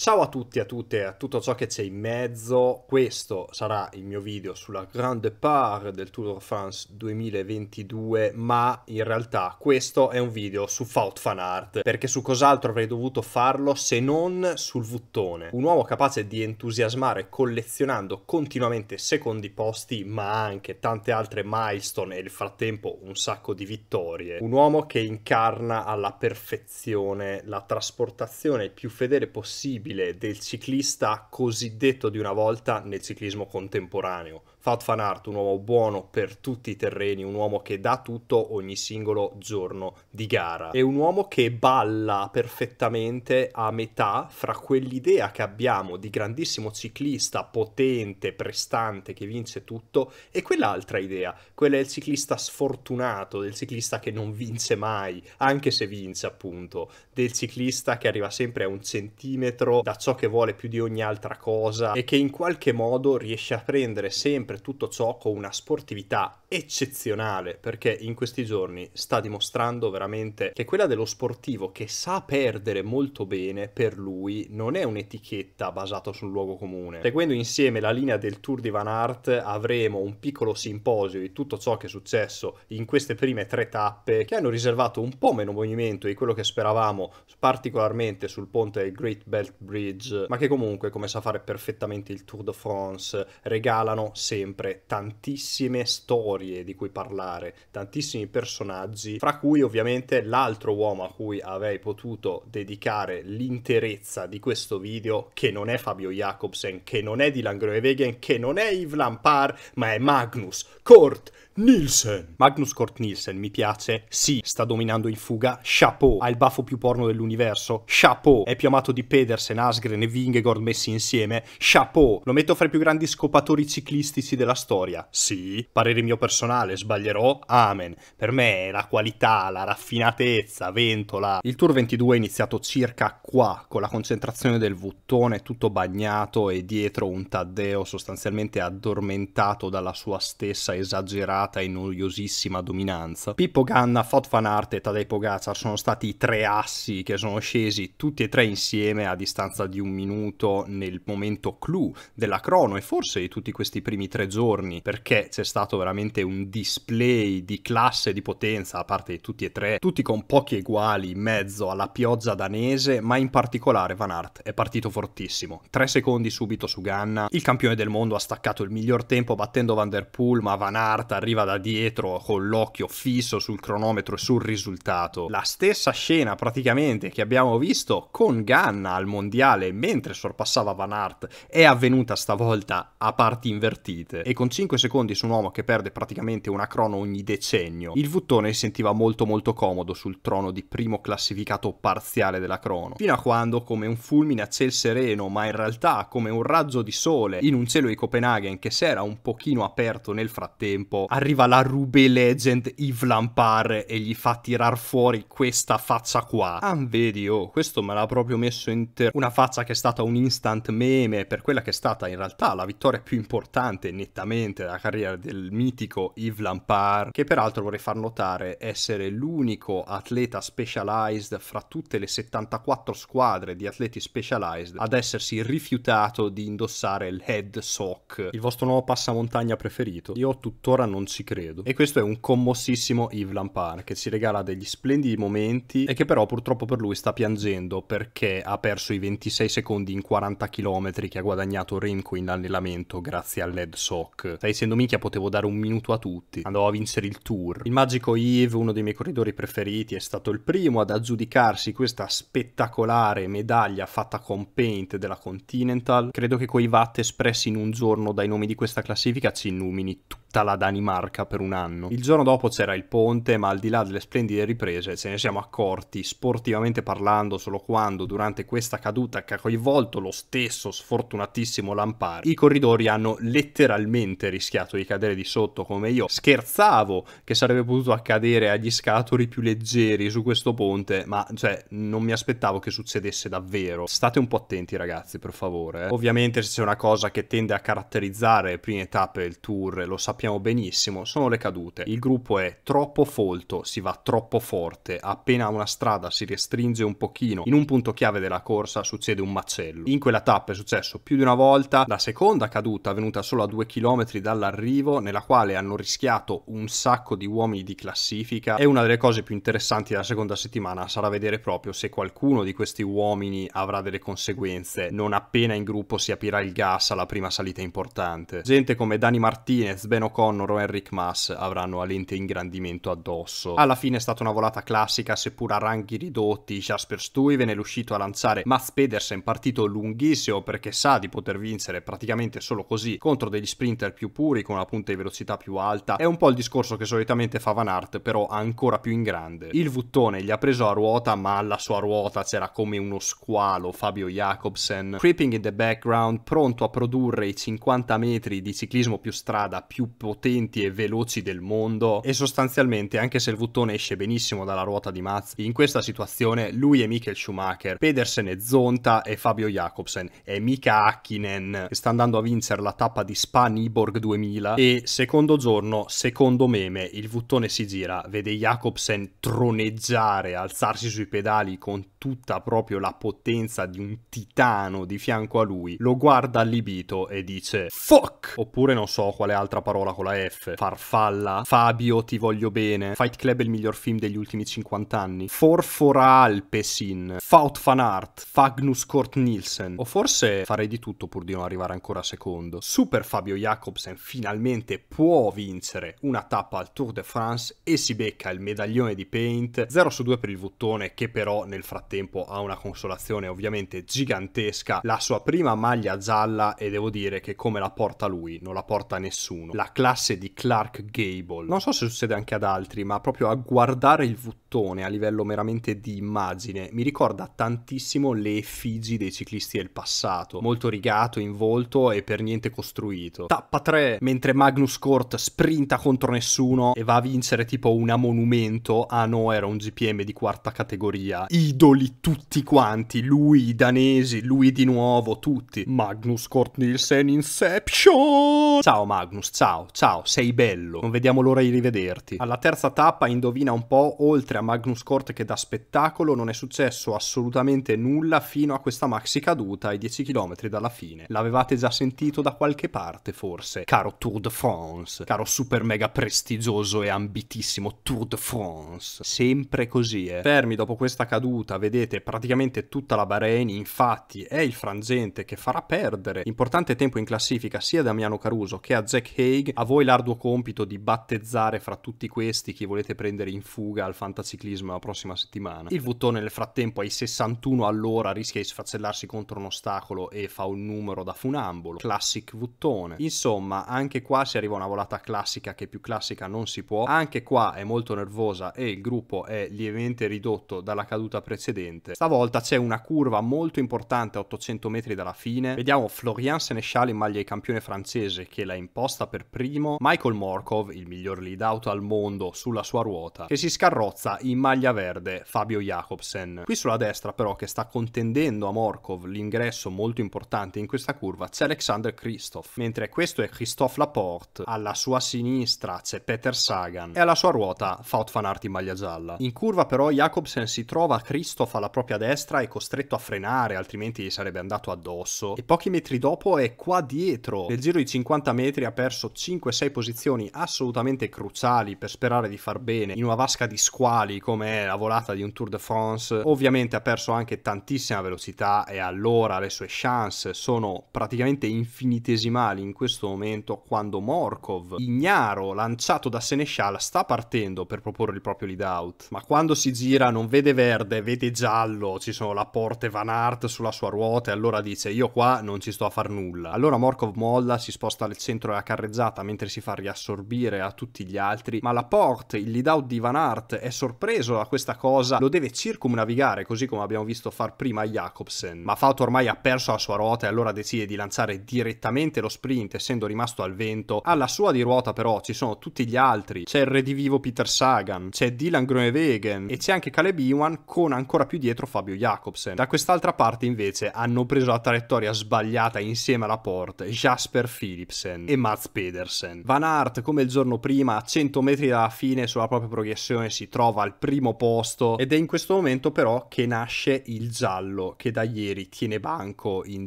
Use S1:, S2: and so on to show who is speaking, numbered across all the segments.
S1: Ciao a tutti e a tutte e a tutto ciò che c'è in mezzo, questo sarà il mio video sulla grande part del Tour de France 2022, ma in realtà questo è un video su Faut Fan Art, perché su cos'altro avrei dovuto farlo se non sul Vuttone, un uomo capace di entusiasmare collezionando continuamente secondi posti, ma anche tante altre milestone e nel frattempo un sacco di vittorie, un uomo che incarna alla perfezione la trasportazione più fedele possibile del ciclista cosiddetto di una volta nel ciclismo contemporaneo. Fat Fan Art, un uomo buono per tutti i terreni, un uomo che dà tutto ogni singolo giorno di gara. È un uomo che balla perfettamente a metà fra quell'idea che abbiamo di grandissimo ciclista potente, prestante, che vince tutto, e quell'altra idea, quella del ciclista sfortunato, del ciclista che non vince mai, anche se vince appunto, del ciclista che arriva sempre a un centimetro da ciò che vuole più di ogni altra cosa e che in qualche modo riesce a prendere sempre tutto ciò con una sportività eccezionale perché in questi giorni sta dimostrando veramente che quella dello sportivo che sa perdere molto bene per lui non è un'etichetta basata sul luogo comune. Seguendo insieme la linea del Tour di Van Aert avremo un piccolo simposio di tutto ciò che è successo in queste prime tre tappe che hanno riservato un po' meno movimento di quello che speravamo particolarmente sul ponte del Great Belt Bridge ma che comunque come sa fare perfettamente il Tour de France regalano sempre tantissime storie di cui parlare, tantissimi personaggi, fra cui ovviamente l'altro uomo a cui avrei potuto dedicare l'interezza di questo video, che non è Fabio Jacobsen, che non è Dylan Groenewegen, che non è Yves Lampard, ma è Magnus Kort Nielsen. Magnus Kort Nielsen mi piace? Sì, sta dominando in fuga. Chapeau. Ha il baffo più porno dell'universo. Chapeau. È più amato di Pedersen, Asgren e Vingegaard messi insieme. Chapeau. Lo metto fra i più grandi scopatori ciclistici della storia. Sì. Parere mio personale, sbaglierò? Amen. Per me la qualità, la raffinatezza, ventola. Il Tour 22 è iniziato circa qua, con la concentrazione del vuttone tutto bagnato e dietro un Taddeo sostanzialmente addormentato dalla sua stessa esagerata e noiosissima dominanza. Pippo Ganna, Fot Van Aert e Tadej Pogacar sono stati i tre assi che sono scesi tutti e tre insieme a distanza di un minuto nel momento clou della crono e forse di tutti questi primi tre giorni perché c'è stato veramente un display di classe e di potenza da parte di tutti e tre, tutti con pochi eguali in mezzo alla pioggia danese, ma in particolare Van Aert è partito fortissimo. Tre secondi subito su Ganna, il campione del mondo ha staccato il miglior tempo battendo Van Der Poel, ma Van Aert arriva arriva da dietro con l'occhio fisso sul cronometro e sul risultato. La stessa scena praticamente che abbiamo visto con Ganna al mondiale mentre sorpassava Van Aert è avvenuta stavolta a parti invertite e con 5 secondi su un uomo che perde praticamente una crono ogni decennio. Il Vuttone si sentiva molto molto comodo sul trono di primo classificato parziale della crono, fino a quando come un fulmine a ciel sereno ma in realtà come un raggio di sole in un cielo di Copenaghen che si era un pochino aperto nel frattempo, arriva la Rube Legend Yves Lampard e gli fa tirar fuori questa faccia qua. Ah, vedi, oh, questo me l'ha proprio messo in ter... Una faccia che è stata un instant meme per quella che è stata in realtà la vittoria più importante nettamente della carriera del mitico Yves Lampard, che peraltro vorrei far notare essere l'unico atleta specialized fra tutte le 74 squadre di atleti specialized ad essersi rifiutato di indossare il head sock, il vostro nuovo passamontagna preferito. Io tuttora non ci credo. E questo è un commossissimo Yves Lampard che ci regala degli splendidi momenti e che però purtroppo per lui sta piangendo perché ha perso i 26 secondi in 40 km che ha guadagnato Remco in allenamento grazie al LED Sock. Stai dicendo minchia potevo dare un minuto a tutti. Andavo a vincere il Tour. Il magico Yves, uno dei miei corridori preferiti, è stato il primo ad aggiudicarsi questa spettacolare medaglia fatta con paint della Continental. Credo che quei watt espressi in un giorno dai nomi di questa classifica ci illumini tutti la Danimarca per un anno. Il giorno dopo c'era il ponte, ma al di là delle splendide riprese ce ne siamo accorti, sportivamente parlando, solo quando durante questa caduta che ha coinvolto lo stesso sfortunatissimo Lampard, i corridori hanno letteralmente rischiato di cadere di sotto come io. Scherzavo che sarebbe potuto accadere agli scalatori più leggeri su questo ponte, ma cioè non mi aspettavo che succedesse davvero. State un po' attenti ragazzi, per favore. Eh. Ovviamente se c'è una cosa che tende a caratterizzare le prime tappe del tour, lo sappiamo sappiamo benissimo, sono le cadute. Il gruppo è troppo folto, si va troppo forte, appena una strada si restringe un pochino, in un punto chiave della corsa succede un macello. In quella tappa è successo più di una volta, la seconda caduta avvenuta solo a due chilometri dall'arrivo, nella quale hanno rischiato un sacco di uomini di classifica e una delle cose più interessanti della seconda settimana sarà vedere proprio se qualcuno di questi uomini avrà delle conseguenze non appena in gruppo si aprirà il gas alla prima salita importante. Gente come Dani Martinez, Ben O'Connor o Enric Mas avranno a lente ingrandimento addosso. Alla fine è stata una volata classica, seppur a ranghi ridotti. Jasper Stuyven è riuscito a lanciare Mats Pedersen partito lunghissimo perché sa di poter vincere praticamente solo così contro degli sprinter più puri con una punta di velocità più alta. È un po' il discorso che solitamente fa Van Aert, però ancora più in grande. Il Vuttone gli ha preso a ruota, ma alla sua ruota c'era come uno squalo Fabio Jacobsen, creeping in the background, pronto a produrre i 50 metri di ciclismo più strada più potenti e veloci del mondo. E sostanzialmente anche se il Vuttone esce benissimo dalla ruota di Maz, in questa situazione lui è Michael Schumacher, Pedersen è Zonta e Fabio Jacobsen, è Mika Hakkinen che sta andando a vincere la tappa di Spa Niborg 2000 e secondo giorno, secondo meme, il Vuttone si gira, vede Jacobsen troneggiare, alzarsi sui pedali con tutta proprio la potenza di un titano di fianco a lui, lo guarda allibito e dice fuck! Oppure non so quale altra parola con la F. Farfalla. Fabio ti voglio bene. Fight Club è il miglior film degli ultimi 50 anni Forfora Alpesin. Faut Van Art Fagnus Kort Nielsen. O forse farei di tutto pur di non arrivare ancora secondo. Super Fabio Jacobsen finalmente può vincere una tappa al Tour de France e si becca il medaglione di Paint. 0 su 2 per il Vuttone che però nel frattempo ha una consolazione ovviamente gigantesca. La sua prima maglia gialla e devo dire che come la porta lui non la porta nessuno. La classe di Clark Gable. Non so se succede anche ad altri ma proprio a guardare il Vuttone a livello meramente di immagine mi ricorda tantissimo le effigi dei ciclisti del passato. Molto rigato in volto e per niente costruito. Tappa 3 mentre Magnus Kort sprinta contro nessuno e va a vincere tipo una monumento. Ah no era un GPM di quarta categoria. Idoli tutti quanti lui i danesi lui di nuovo tutti. Magnus Kort Nielsen Inception ciao Magnus ciao ciao sei bello. Non vediamo l'ora di rivederti. Alla terza tappa indovina un po' oltre a Magnus Kort che dà spettacolo non è successo assolutamente nulla fino a questa maxi caduta ai 10 km dalla fine. L'avevate già sentito da qualche parte forse? Caro Tour de France. Caro super mega prestigioso e ambitissimo Tour de France. Sempre così eh. Fermi dopo questa caduta vedete praticamente tutta la Bahrain infatti è il frangente che farà perdere. Importante tempo in classifica sia Damiano Caruso che a Jack Haig a voi l'arduo compito di battezzare fra tutti questi chi volete prendere in fuga al fantaciclismo la prossima settimana. Il Vuttone nel frattempo ai 61 all'ora rischia di sfracellarsi contro un ostacolo e fa un numero da funambolo. Classic Vuttone. Insomma anche qua si arriva a una volata classica che più classica non si può. Anche qua è molto nervosa e il gruppo è lievemente ridotto dalla caduta precedente. Stavolta c'è una curva molto importante a 800 metri dalla fine. Vediamo Florian Seneschal in maglia di campione francese che l'ha imposta per primo Michael Morkov il miglior lead out al mondo sulla sua ruota che si scarrozza in maglia verde Fabio Jacobsen. Qui sulla destra però che sta contendendo a Morkov l'ingresso molto importante in questa curva c'è Alexander Kristoff mentre questo è Christophe Laporte alla sua sinistra c'è Peter Sagan e alla sua ruota Faut Van Aert in maglia gialla. In curva però Jacobsen si trova Kristoff alla propria destra è costretto a frenare altrimenti gli sarebbe andato addosso. E pochi metri dopo è qua dietro. Nel giro di 50 metri ha perso 5-6 posizioni assolutamente cruciali per sperare di far bene in una vasca di squali come è la volata di un Tour de France. Ovviamente ha perso anche tantissima velocità e allora le sue chance sono praticamente infinitesimali in questo momento quando Morkov ignaro lanciato da Seneschal sta partendo per proporre il proprio lead out. Ma quando si gira non vede verde vede giallo ci sono la Porte Van Aert sulla sua ruota e allora dice io qua non ci sto a far nulla. Allora Morkov molla si sposta al centro della carreggiata mentre si fa riassorbire a tutti gli altri. Ma la Porte il lead out di Van Aert è sorpreso da questa cosa. Lo deve circumnavigare così come abbiamo visto far prima Jacobsen. Ma Faut ormai ha perso la sua ruota e allora decide di lanciare direttamente lo sprint essendo rimasto al vento. Alla sua di ruota però ci sono tutti gli altri. C'è il redivivo Peter Sagan c'è Dylan Groenewegen e c'è anche Caleb Ewan con ancora più dietro Fabio Jacobsen. Da quest'altra parte invece hanno preso la traiettoria sbagliata insieme alla Porte Jasper Philipsen e Mats Pedersen Pedersen. Van Aert, come il giorno prima, a 100 metri dalla fine sulla propria progressione si trova al primo posto ed è in questo momento però che nasce il giallo che da ieri tiene banco in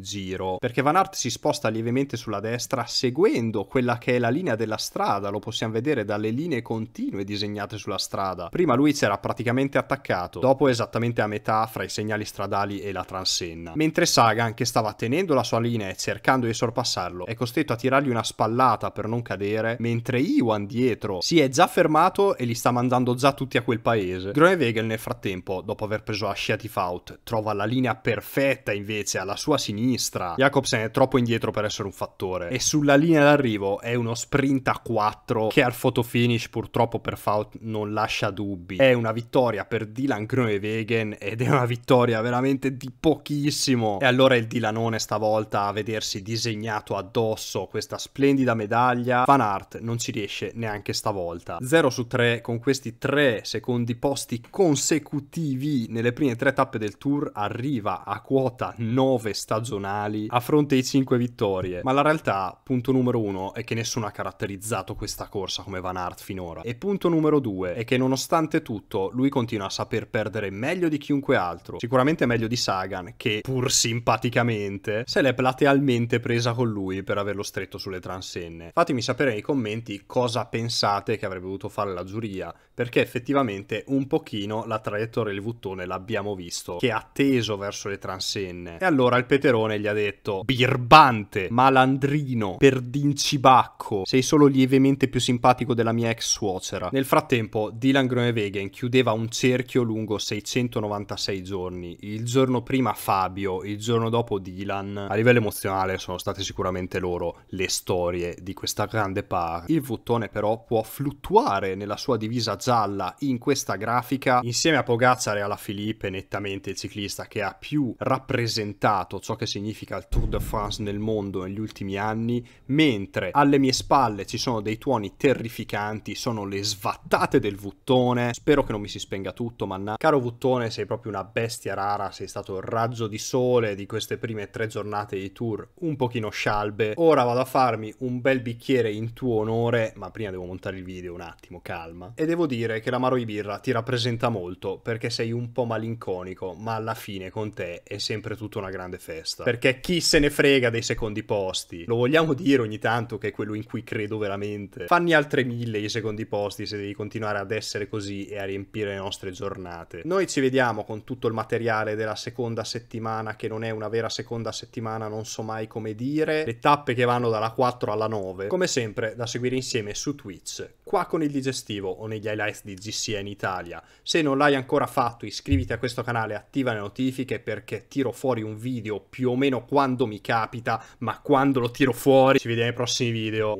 S1: giro perché Van Aert si sposta lievemente sulla destra seguendo quella che è la linea della strada, lo possiamo vedere dalle linee continue disegnate sulla strada. Prima lui c'era praticamente attaccato, dopo esattamente a metà fra i segnali stradali e la transenna. Mentre Sagan, che stava tenendo la sua linea e cercando di sorpassarlo, è costretto a tirargli una spallata per non cadere, mentre Iwan dietro si è già fermato e li sta mandando già tutti a quel paese. Groenewegen nel frattempo, dopo aver preso la scia di Faut, trova la linea perfetta invece alla sua sinistra. Jacobsen è troppo indietro per essere un fattore e sulla linea d'arrivo è uno sprint a 4 che al fotofinish purtroppo per Faut non lascia dubbi. È una vittoria per Dylan Groenewegen ed è una vittoria veramente di pochissimo. E allora il Dylanone stavolta a vedersi disegnato addosso questa splendida medaglia. Van Aert non ci riesce neanche stavolta. 0 su 3 con questi 3 secondi posti consecutivi nelle prime tre tappe del tour arriva a quota 9 stagionali a fronte di 5 vittorie. Ma la realtà, punto numero 1, è che nessuno ha caratterizzato questa corsa come Van Aert finora. E punto numero 2 è che nonostante tutto lui continua a saper perdere meglio di chiunque altro. Sicuramente meglio di Sagan che pur simpaticamente se l'è platealmente presa con lui per averlo stretto sulle transenne. Fatemi sapere nei commenti cosa pensate che avrebbe dovuto fare la giuria, perché effettivamente un pochino la traiettoria del Vuttone l'abbiamo visto, che ha teso verso le transenne. E allora il Peterone gli ha detto birbante, malandrino, perdincibacco, sei solo lievemente più simpatico della mia ex suocera. Nel frattempo Dylan Groenewegen chiudeva un cerchio lungo 696 giorni, il giorno prima Fabio, il giorno dopo Dylan. A livello emozionale sono state sicuramente loro le storie di questa grande par. Il Vuttone però può fluttuare nella sua divisa gialla in questa grafica insieme a Pogacar e alla Philippe nettamente il ciclista che ha più rappresentato ciò che significa il Tour de France nel mondo negli ultimi anni, mentre alle mie spalle ci sono dei tuoni terrificanti, sono le svattate del Vuttone. Spero che non mi si spenga tutto, manna. Caro Vuttone, sei proprio una bestia rara, sei stato il raggio di sole di queste prime tre giornate di tour, un pochino scialbe. Ora vado a farmi un bel bicchiere in tuo onore, ma prima devo montare il video un attimo, calma. E devo dire che l'amaro di birra ti rappresenta molto, perché sei un po' malinconico, ma alla fine con te è sempre tutta una grande festa. Perché chi se ne frega dei secondi posti? Lo vogliamo dire ogni tanto che è quello in cui credo veramente. Fanni altre mille i secondi posti se devi continuare ad essere così e a riempire le nostre giornate. Noi ci vediamo con tutto il materiale della seconda settimana, che non è una vera seconda settimana, non so mai come dire. Le tappe che vanno dalla 4 alla 9. Come sempre, da seguire insieme su Twitch, qua con il digestivo o negli highlights di GCN Italia. Se non l'hai ancora fatto, iscriviti a questo canale, attiva le notifiche perché tiro fuori un video più o meno quando mi capita, ma quando lo tiro fuori ci vediamo nei prossimi video.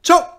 S1: Ciao!